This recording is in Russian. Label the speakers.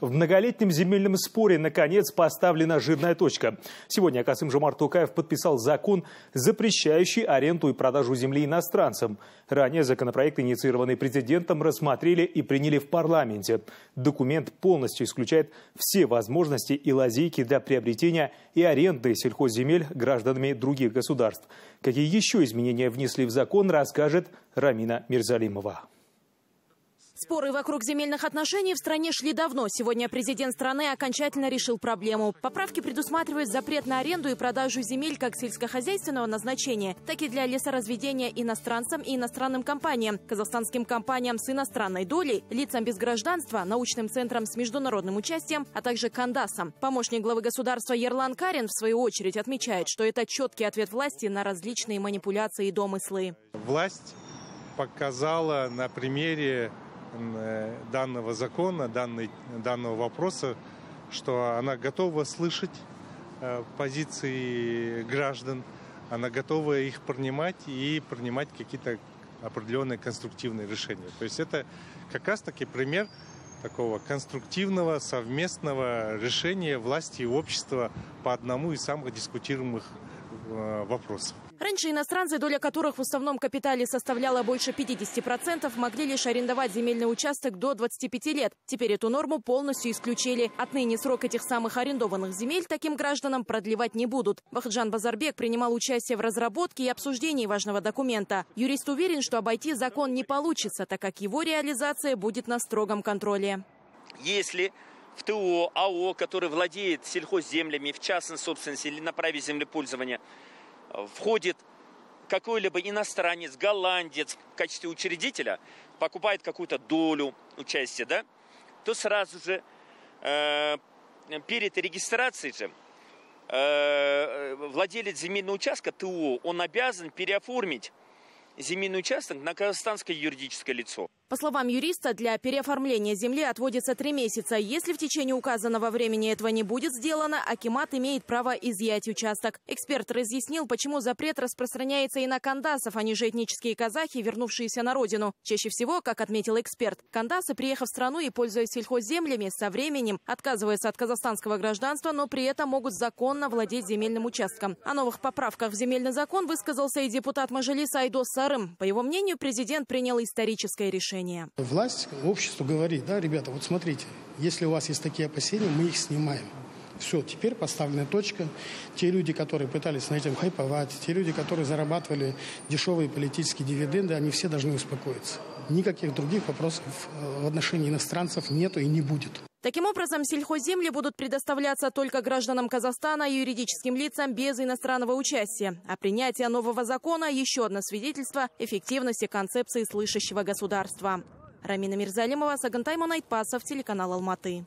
Speaker 1: В многолетнем земельном споре, наконец, поставлена жирная точка. Сегодня Касым Жомар Тукаев подписал закон, запрещающий аренду и продажу земли иностранцам. Ранее законопроект, инициированный президентом, рассмотрели и приняли в парламенте. Документ полностью исключает все возможности и лазейки для приобретения и аренды сельхозземель гражданами других государств. Какие еще изменения внесли в закон, расскажет Рамина Мирзалимова.
Speaker 2: Споры вокруг земельных отношений в стране шли давно. Сегодня президент страны окончательно решил проблему. Поправки предусматривают запрет на аренду и продажу земель как сельскохозяйственного назначения, так и для лесоразведения иностранцам и иностранным компаниям, казахстанским компаниям с иностранной долей, лицам без гражданства, научным центрам с международным участием, а также кандасам. Помощник главы государства Ерлан Карин, в свою очередь, отмечает, что это четкий ответ власти на различные манипуляции и домыслы.
Speaker 3: Власть показала на примере данного закона, данный, данного вопроса, что она готова слышать э, позиции граждан, она готова их принимать и принимать какие-то определенные конструктивные решения. То есть это как раз-таки пример такого конструктивного совместного решения власти и общества по одному из самых дискутируемых э, вопросов.
Speaker 2: Раньше иностранцы, доля которых в основном капитале составляла больше 50%, могли лишь арендовать земельный участок до 25 лет. Теперь эту норму полностью исключили. Отныне срок этих самых арендованных земель таким гражданам продлевать не будут. Бахджан Базарбек принимал участие в разработке и обсуждении важного документа. Юрист уверен, что обойти закон не получится, так как его реализация будет на строгом контроле.
Speaker 4: Если в ТО, АО, который владеет сельхозземлями в частной собственности или на праве землепользования, входит какой-либо иностранец, голландец в качестве учредителя, покупает какую-то долю участия, да, то сразу же э, перед регистрацией же э, владелец земельного участка ТО, он обязан переоформить земельный участок на казахстанское юридическое лицо.
Speaker 2: По словам юриста, для переоформления земли отводится три месяца. Если в течение указанного времени этого не будет сделано, Акимат имеет право изъять участок. Эксперт разъяснил, почему запрет распространяется и на кандасов, а не же этнические казахи, вернувшиеся на родину. Чаще всего, как отметил эксперт, кандасы, приехав в страну и пользуясь сельхозземлями, со временем отказываются от казахстанского гражданства, но при этом могут законно владеть земельным участком. О новых поправках в земельный закон высказался и депутат Мажилиса Айдос Сарым. По его мнению, президент принял историческое решение решения.
Speaker 5: Власть обществу говорит, да, ребята, вот смотрите, если у вас есть такие опасения, мы их снимаем. Все, теперь поставлена точка. Те люди, которые пытались на этом хайповать, те люди, которые зарабатывали дешевые политические дивиденды, они все должны успокоиться. Никаких других вопросов э, в отношении иностранцев нету и не будет.
Speaker 2: Таким образом, сельхозземли будут предоставляться только гражданам Казахстана и юридическим лицам без иностранного участия. А принятие нового закона – еще одно свидетельство эффективности концепции слышащего государства. Рамина Мирзалимова, Сагантай Монайтпасов, телеканал Алматы.